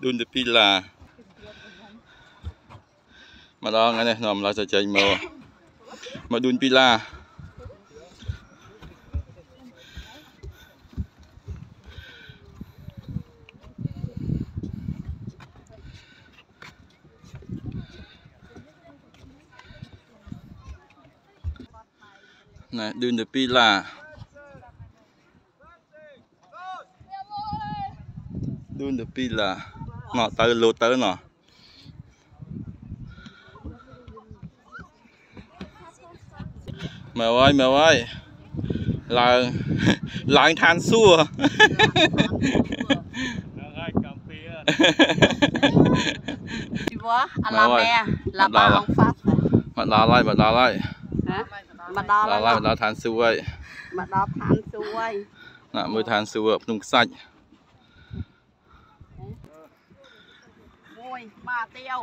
Đun được pila Mà đó ngay này nằm là sẽ chạy mờ. Mà đun pila Này, đun được pila đun ណោះទៅលូតទៅណោះមើលហើយមើលហើយឡើងឡើងឋានសួគ៌ឡើងហើយកម្ពីពីវ៉ាអាឡាមែឡាបាឡុងហ្វាសមកដល់ហើយមកដល់ហើយហ៎មកដល់ហើយមកដល់ឋានសួគ៌ហើយមកដល់ឋានសួគ៌ហើយណាមួយឋានសួគ៌ភ្នំខ្សាច់ ยมาเตียว